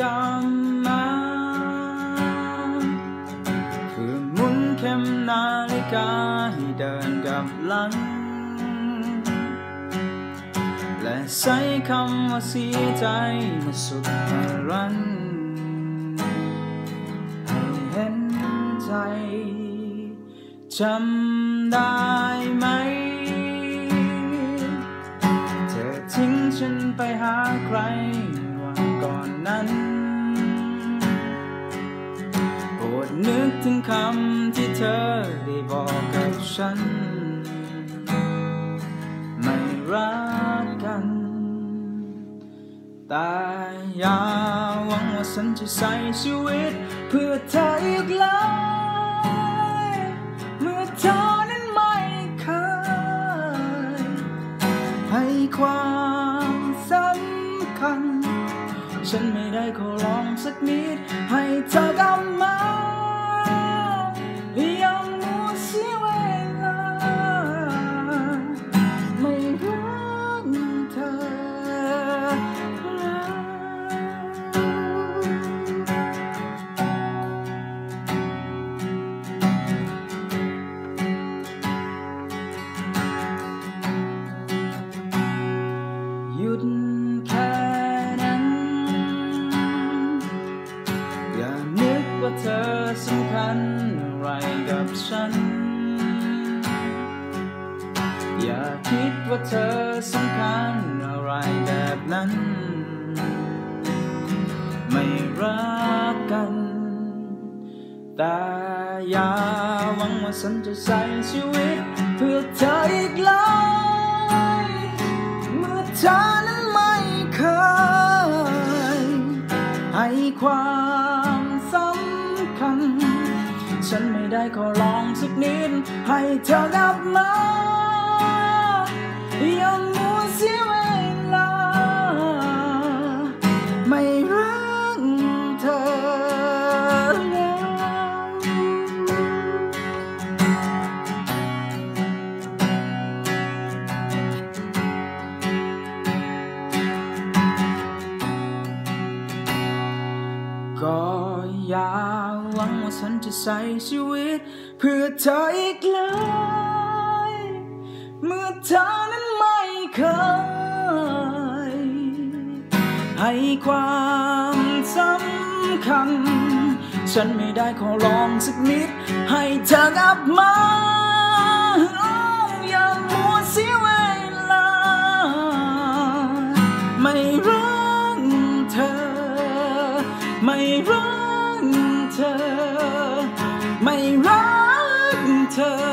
กลับมาคือหมุนเข็มนาฬิกาให้เดินกับหลัง และใช้คำว่าเสียใจมาสุดรันให้เห็นใจจำได้ไหม เธอทิ้งฉันไปหาใคร ก่อนนั้นโปรดนึกถึงคำที่เธอได้บอกกับฉัน ไม่รักกัน แต่อย่าหวังว่าฉันจะใส่ชีวิต เพื่อเธออีกแล้ว ฉันไม่ได้ขอร้องสักนิด ให้เธอกลับมา สำคัญอะไรกับฉัน อย่าคิดว่าเธอสำคัญอะไรแบบนั้น ไม่รักกัน แต่อย่าหวังว่าฉันจะใส่ชีวิต เพื่อเธออีกเลยเมื่อเธอนั้นไม่เคยให้ความ ฉันไม่ได้ขอร้องสักนิด ให้เธอกลับมาอย่า งว่าฉันจะใส่ชีวิต เพื่อเธออีกเลย เมื่อเธอนั้นไม่เคย ให้ความสำคัญ ฉันไม่ได้ขอร้องสักนิด ให้เธอกลับมาโอ้อย่างมัวเสียเวลา ไม่รักเธอ